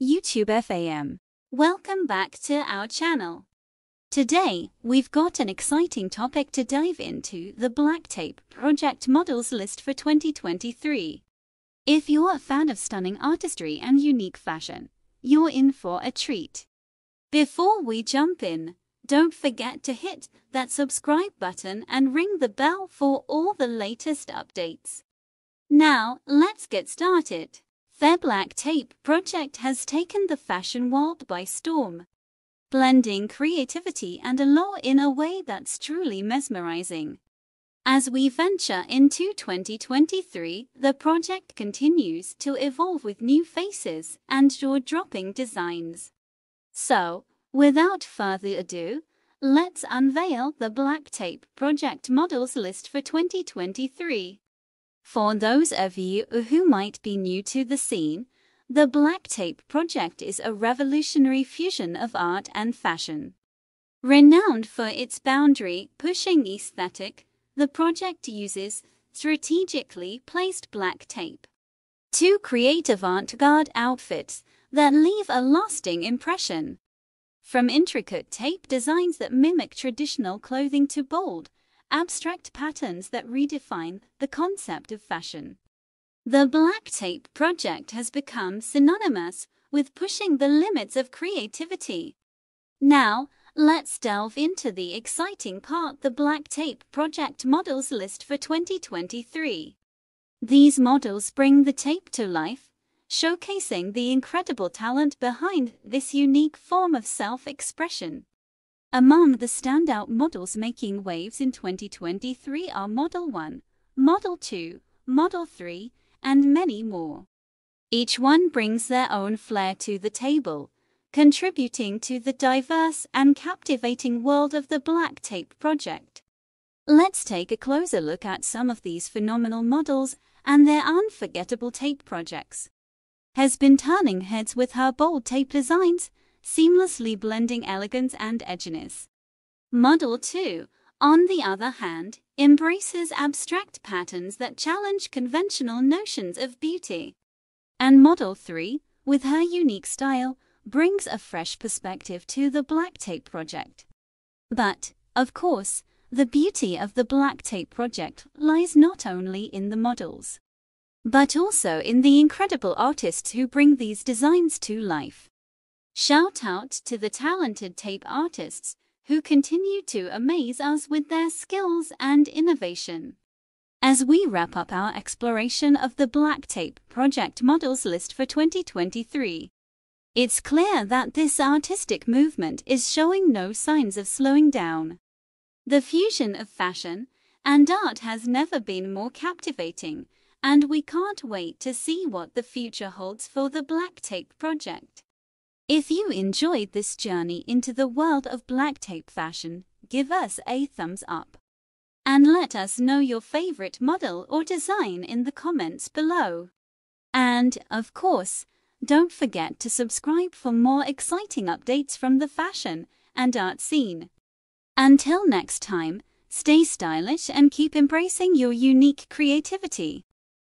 YouTube FAM. Welcome back to our channel. Today, we've got an exciting topic to dive into the Black Tape Project Models List for 2023. If you're a fan of stunning artistry and unique fashion, you're in for a treat. Before we jump in, don't forget to hit that subscribe button and ring the bell for all the latest updates. Now, let's get started. Their black tape project has taken the fashion world by storm, blending creativity and allure in a way that's truly mesmerizing. As we venture into 2023, the project continues to evolve with new faces and jaw-dropping designs. So, without further ado, let's unveil the Black Tape Project Models list for 2023. For those of you who might be new to the scene, the Black Tape Project is a revolutionary fusion of art and fashion. Renowned for its boundary pushing aesthetic, the project uses strategically placed black tape to create avant garde outfits that leave a lasting impression. From intricate tape designs that mimic traditional clothing to bold, abstract patterns that redefine the concept of fashion. The Black Tape Project has become synonymous with pushing the limits of creativity. Now, let's delve into the exciting part the Black Tape Project models list for 2023. These models bring the tape to life, showcasing the incredible talent behind this unique form of self expression. Among the standout models making waves in 2023 are Model 1, Model 2, Model 3, and many more. Each one brings their own flair to the table, contributing to the diverse and captivating world of the Black Tape Project. Let's take a closer look at some of these phenomenal models and their unforgettable tape projects. Has been turning heads with her bold tape designs seamlessly blending elegance and edginess. Model 2, on the other hand, embraces abstract patterns that challenge conventional notions of beauty. And Model 3, with her unique style, brings a fresh perspective to the Black Tape project. But, of course, the beauty of the Black Tape project lies not only in the models, but also in the incredible artists who bring these designs to life. Shout out to the talented tape artists who continue to amaze us with their skills and innovation. As we wrap up our exploration of the Black Tape Project Models list for 2023, it's clear that this artistic movement is showing no signs of slowing down. The fusion of fashion and art has never been more captivating, and we can't wait to see what the future holds for the Black Tape Project. If you enjoyed this journey into the world of black tape fashion, give us a thumbs up. And let us know your favorite model or design in the comments below. And, of course, don't forget to subscribe for more exciting updates from the fashion and art scene. Until next time, stay stylish and keep embracing your unique creativity.